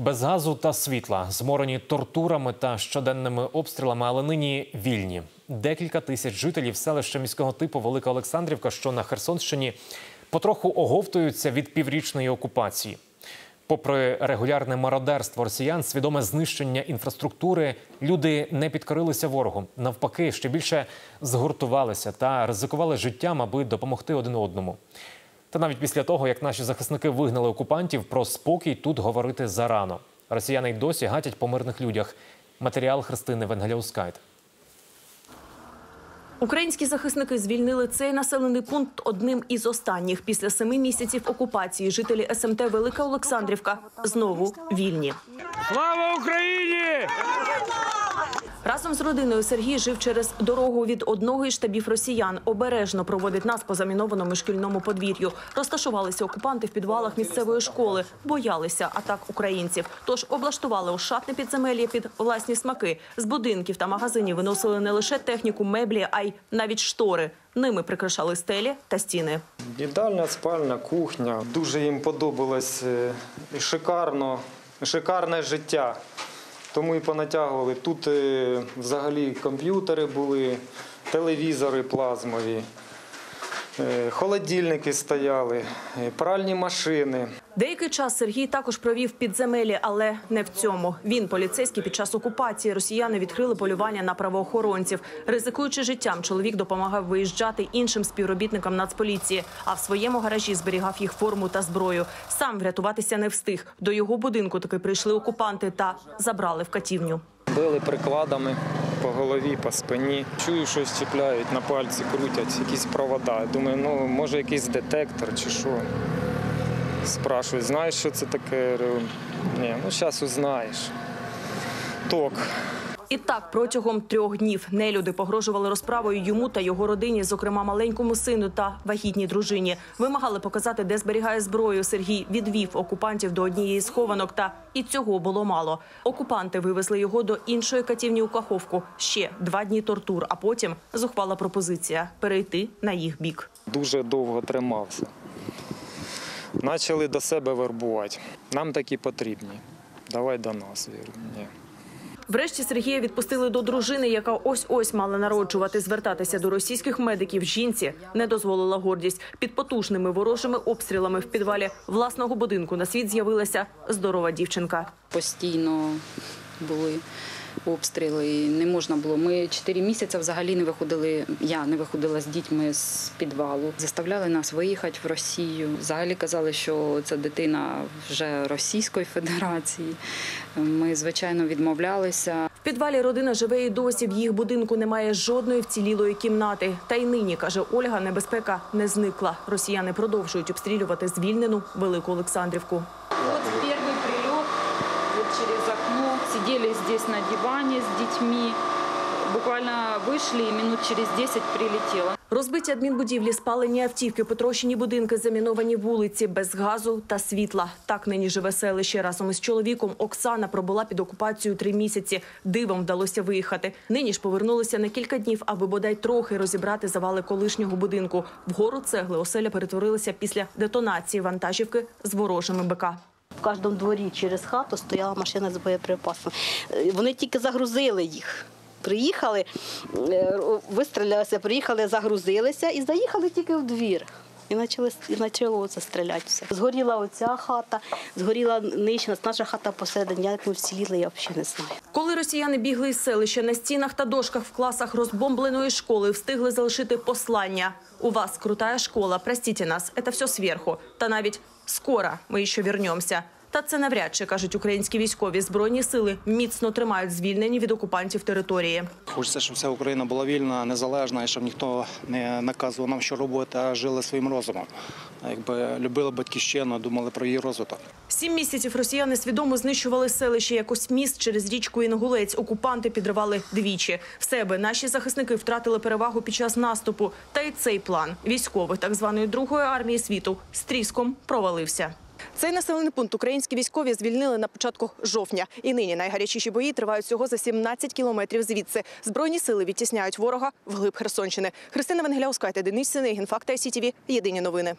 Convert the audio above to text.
Без газу та світла, зморені тортурами та щоденними обстрілами, але нині вільні. Декілька тисяч жителів селища міського типу Велика Олександрівка, що на Херсонщині, потроху оговтуються від піврічної окупації. Попри регулярне мародерство росіян, свідоме знищення інфраструктури, люди не підкорилися ворогу. Навпаки, ще більше згуртувалися та ризикували життям, аби допомогти один одному. Та навіть після того, як наші захисники вигнали окупантів, про спокій тут говорити зарано. Росіяни й досі гатять по мирних людях. Матеріал Христини Венгеляускайт. Українські захисники звільнили цей населений пункт одним із останніх. Після семи місяців окупації жителі СМТ Велика Олександрівка знову вільні. Слава Україні! Разом з родиною Сергій жив через дорогу від одного із штабів росіян. Обережно проводить нас по замінованому шкільному подвір'ю. Розташувалися окупанти в підвалах місцевої школи, боялися атак українців. Тож облаштували ошатне підземелля під власні смаки. З будинків та магазинів виносили не лише техніку, меблі, а й навіть штори. Ними прикрашали стелі та стіни. Їдальня, спальня, кухня. Дуже їм подобалось е, шикарно, шикарне життя. Тому і понатягували. Тут е, взагалі комп'ютери були, телевізори плазмові, холодильники стояли, е, пральні машини. Деякий час Сергій також провів підземелі, але не в цьому. Він поліцейський під час окупації. Росіяни відкрили полювання на правоохоронців. Ризикуючи життям, чоловік допомагав виїжджати іншим співробітникам Нацполіції, а в своєму гаражі зберігав їх форму та зброю. Сам врятуватися не встиг. До його будинку таки прийшли окупанти та забрали в катівню. Били прикладами по голові, по спині. Чую, щось чіпляють, на пальці крутять, якісь провода. Думаю, ну може якийсь детектор чи що. Спрашують, знаєш, що це таке? Ні, ну зараз узнаєш. Ток. І так протягом трьох днів нелюди погрожували розправою йому та його родині, зокрема маленькому сину та вагітній дружині. Вимагали показати, де зберігає зброю. Сергій відвів окупантів до однієї схованок, та і цього було мало. Окупанти вивезли його до іншої катівні у Каховку. Ще два дні тортур, а потім зухвала пропозиція перейти на їх бік. Дуже довго тримався. Почали до себе вербувати. Нам такі потрібні. Давай до нас. Я говорю, Ні. Врешті Сергія відпустили до дружини, яка ось ось мала народжувати. Звертатися до російських медиків жінці не дозволила гордість. Під потужними ворожими обстрілами в підвалі власного будинку на світ з'явилася здорова дівчинка. постійно були обстріли. і Не можна було. Ми чотири місяці взагалі не виходили. Я не виходила з дітьми з підвалу. Заставляли нас виїхати в Росію. Взагалі казали, що це дитина вже Російської Федерації. Ми, звичайно, відмовлялися. В підвалі родина живе і досі. В їх будинку немає жодної вцілілої кімнати. Та й нині каже Ольга, небезпека не зникла. Росіяни продовжують обстрілювати звільнену велику Олександрівку. Через окно. Сидели здесь на диване с детьми. Буквально вышли, и минут через 10 прилетело. Розбиті адмінбудівлі, спалені автівки, потрощені будинки, заміновані вулиці без газу та світла. Так нині живе селище. Разом із чоловіком Оксана пробула під окупацією три місяці. Дивом вдалося виїхати. Нині ж повернулися на кілька днів, аби бодай трохи розібрати завали колишнього будинку. Вгору цегли оселя перетворилася після детонації вантажівки з ворожими БК. В кожному дворі через хату стояла машина з боєприпасами. Е, Вони тільки загрузили їх. Приїхали, е, вистрілялися, приїхали, загрузилися і заїхали тільки в двір. І почали і почало це. Згоріла оця хата, згоріла нижня, наша хата посередині. Як ми вціліли, я взагалі не знаю. Коли росіяни бігли із селища на стінах та дошках в класах розбомбленої школи, встигли залишити послання. У вас крутая школа, простите нас, это все сверху. Та навіть скоро ми ще вернемося. Та це навряд чи кажуть українські військові збройні сили міцно тримають звільнені від окупантів території. Хочеться, щоб вся Україна була вільна, незалежна, і щоб ніхто не наказував нам, що робити, а жили своїм розумом. Якби любили батьківщину, думали про її розвиток. Сім місяців росіяни свідомо знищували селище, якось міст через річку Інгулець. Окупанти підривали двічі. В себе наші захисники втратили перевагу під час наступу. Та й цей план військових так званої другої армії світу з тріском провалився. Цей населений пункт українські військові звільнили на початку жовтня. І нині найгарячіші бої тривають всього за 17 кілометрів звідси. Збройні сили відтісняють ворога вглиб Херсонщини. Христина Венгеляускайте, Денис Синегін, Факт. Єдині новини.